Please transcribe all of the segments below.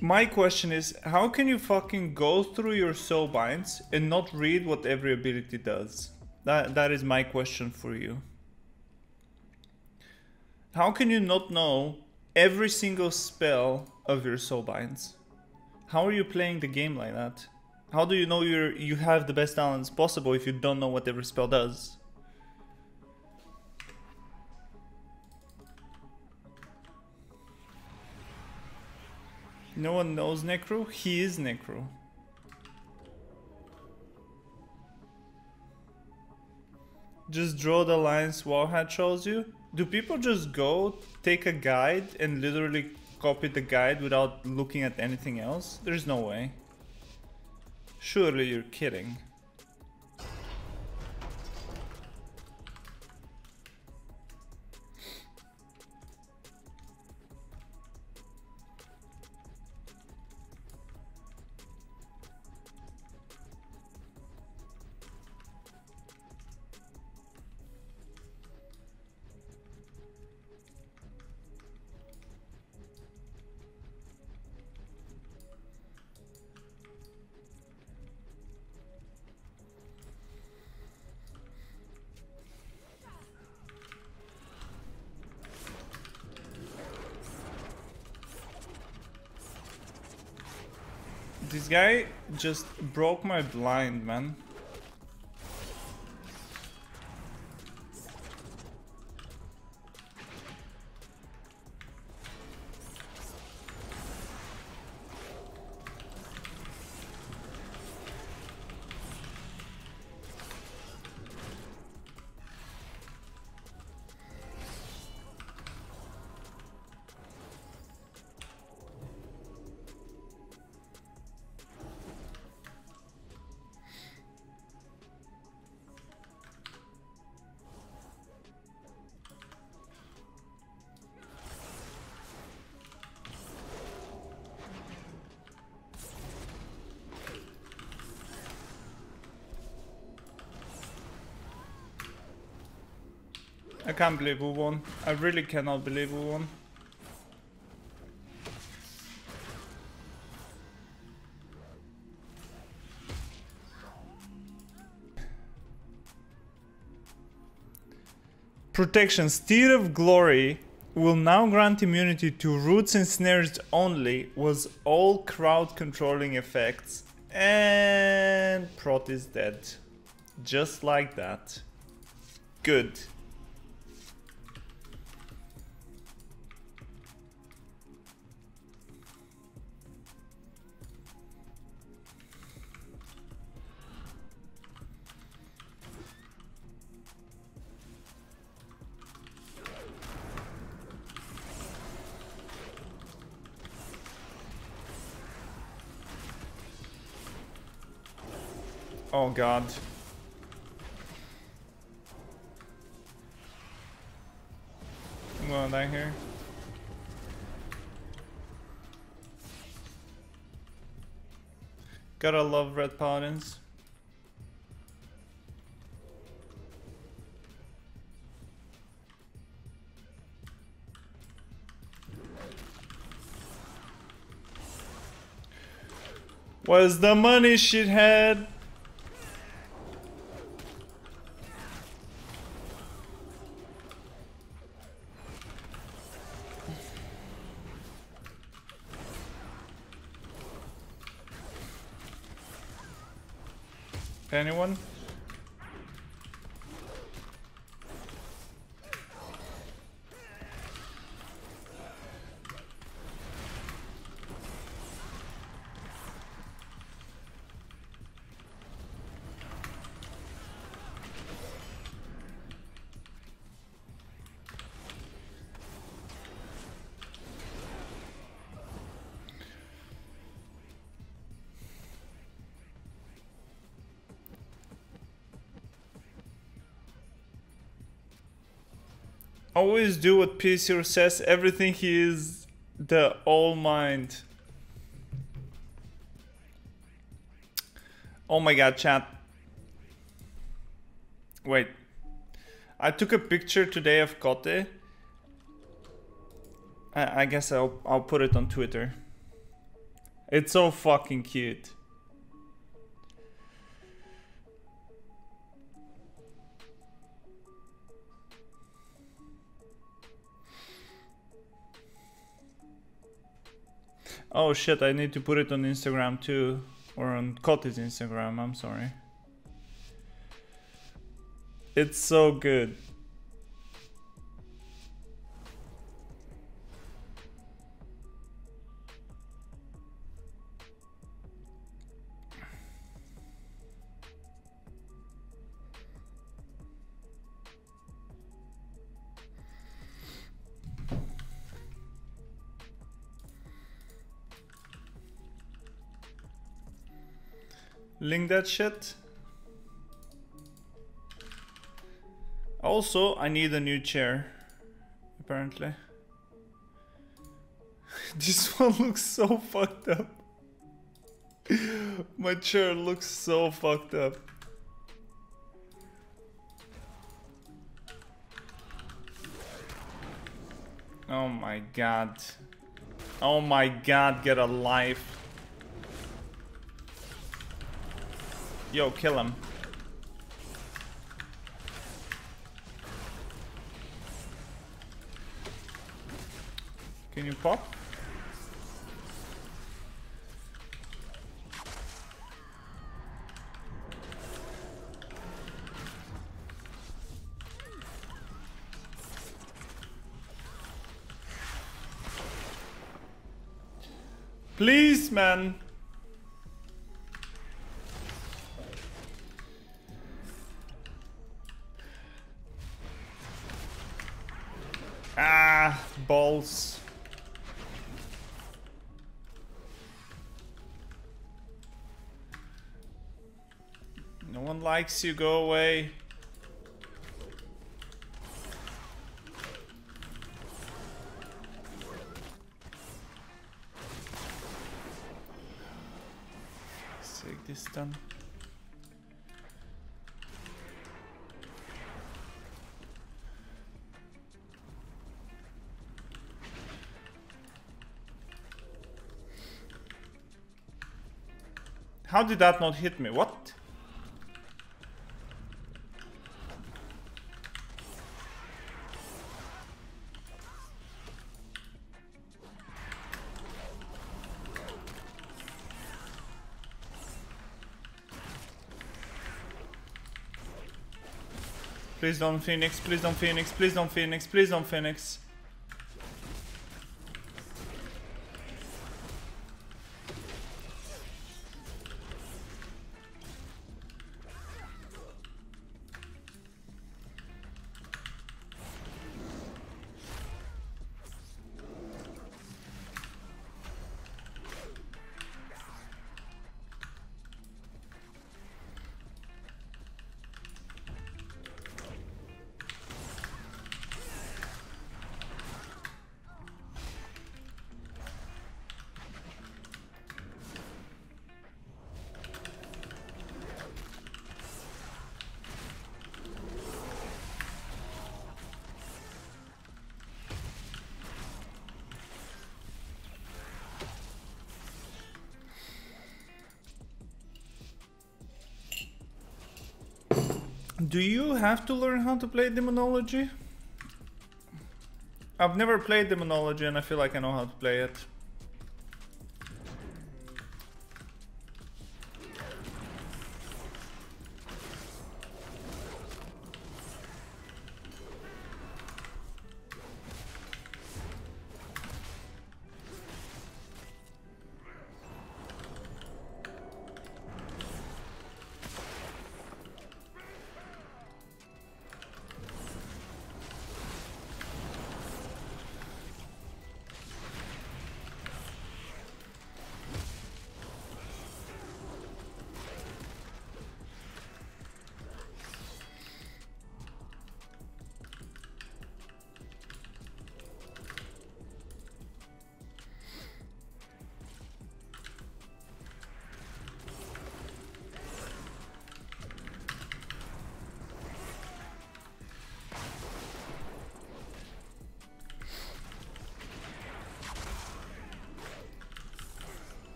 My question is, how can you fucking go through your soul binds and not read what every ability does? That that is my question for you. How can you not know every single spell of your soul binds? How are you playing the game like that? How do you know you're you have the best balance possible if you don't know what every spell does? No one knows Necro? He is Necro. Just draw the lines Wowhead shows you? Do people just go, take a guide, and literally copy the guide without looking at anything else? There's no way. Surely you're kidding. This guy just broke my blind, man. I can't believe we won. I really cannot believe we won. Protection Steed of Glory will now grant immunity to roots and snares only with all crowd controlling effects and Prot is dead. Just like that. Good. Oh god. I'm going down here. Gotta love ret paladins. Where's the money, shithead? Anyone? Always do what Pisior says, everything he is the all mind. Oh my god, chat. Wait. I took a picture today of Kote. I, I guess I'll, I'll put it on Twitter. It's so fucking cute. Oh shit, I need to put it on Instagram too. Or on Koti's Instagram, I'm sorry. It's so good. Link that shit. Also, I need a new chair. Apparently. this one looks so fucked up. My chair looks so fucked up. Oh my god. Oh my god, get a life. Yo, kill him. Can you pop? Please, man. Ah, balls. No one likes you, go away. Take this done. How did that not hit me? What? Please don't Phoenix, please don't Phoenix, please don't Phoenix, please don't Phoenix. Do you have to learn how to play Demonology? I've never played Demonology and I feel like I know how to play it.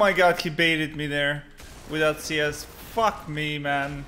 My god, he baited me there without CS. Fuck me, man.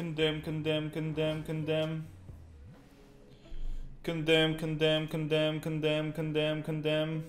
Condemn, condemn, condemn, condemn. Condemn, condemn, condemn, condemn, condemn, condemn.